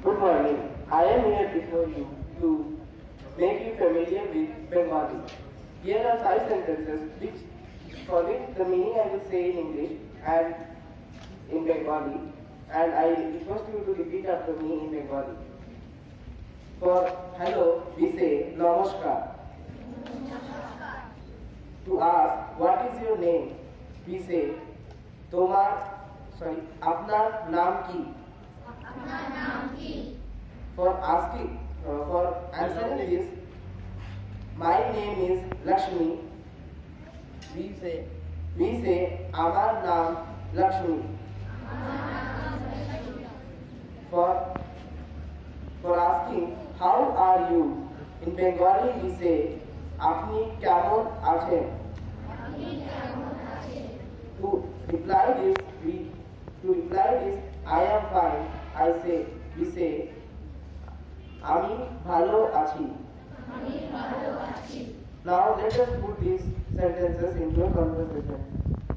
Good morning. I am here to you to make you familiar with Bengali. Here are five sentences which for the meaning I will say in English and in Bengali and I request you to repeat after me in Bengali. For hello, we say namaskar. To ask what is your name, we say tomar, sorry, apna naam ki For asking, uh, for answering this, my name is Lakshmi. We say, we say, আমার নাম Lakshmi. For, for asking, how are you? In Bengali we say, আপনি কেমন আছেন? To reply this, we, to reply this, I am fine, I say, we say, আমি ভালো আছি Now let us put these sentences into a conversation.